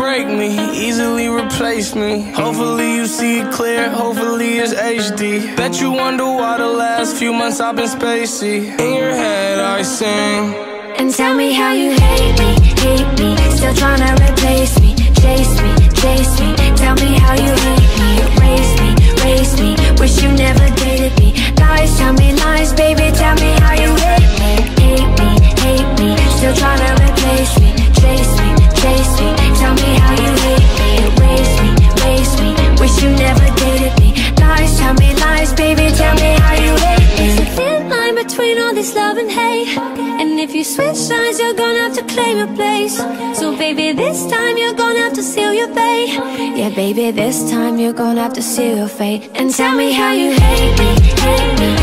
break me, easily replace me. Hopefully you see it clear, hopefully it's HD. Bet you wonder why the last few months I've been spacey. In your head I sing. And tell me how you hate me, hate me Still tryna love and hate. And if you switch sides, you're gonna have to claim your place. So baby, this time you're gonna have to seal your fate. Yeah, baby, this time you're gonna have to seal your fate. And tell me how you hate me, hate me